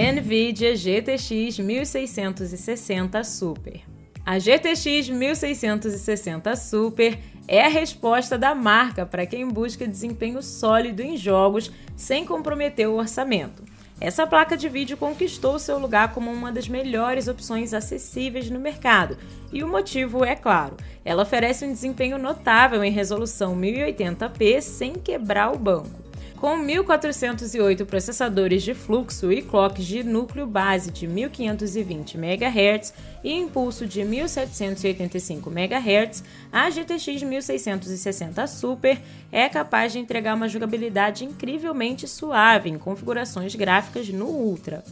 NVIDIA GTX 1660 Super. A GTX 1660 Super é a resposta da marca para quem busca desempenho sólido em jogos sem comprometer o orçamento. Essa placa de vídeo conquistou seu lugar como uma das melhores opções acessíveis no mercado, e o motivo é claro: ela oferece um desempenho notável em resolução 1080p sem quebrar o banco. Com 1.408 processadores de fluxo e clocks de núcleo base de 1.520 MHz e impulso de 1.785 MHz, a GTX 1660 Super é capaz de entregar uma jogabilidade incrivelmente suave em configurações gráficas no Ultra.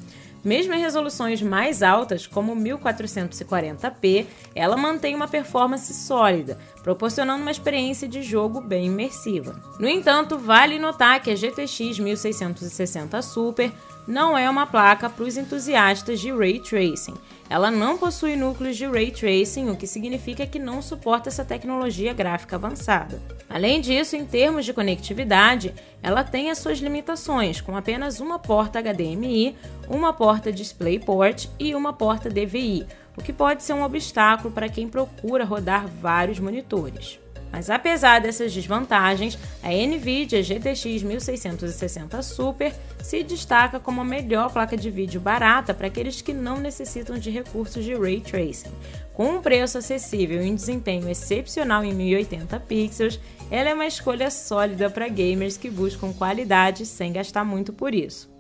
Mesmo em resoluções mais altas, como 1440p, ela mantém uma performance sólida, proporcionando uma experiência de jogo bem imersiva. No entanto, vale notar que a GTX 1660 Super não é uma placa para os entusiastas de Ray Tracing. Ela não possui núcleos de Ray Tracing, o que significa que não suporta essa tecnologia gráfica avançada. Além disso, em termos de conectividade, ela tem as suas limitações, com apenas uma porta HDMI, uma porta DisplayPort e uma porta DVI, o que pode ser um obstáculo para quem procura rodar vários monitores. Mas apesar dessas desvantagens, a Nvidia GTX 1660 Super se destaca como a melhor placa de vídeo barata para aqueles que não necessitam de recursos de ray tracing. Com um preço acessível e um desempenho excepcional em 1080 pixels, ela é uma escolha sólida para gamers que buscam qualidade sem gastar muito por isso.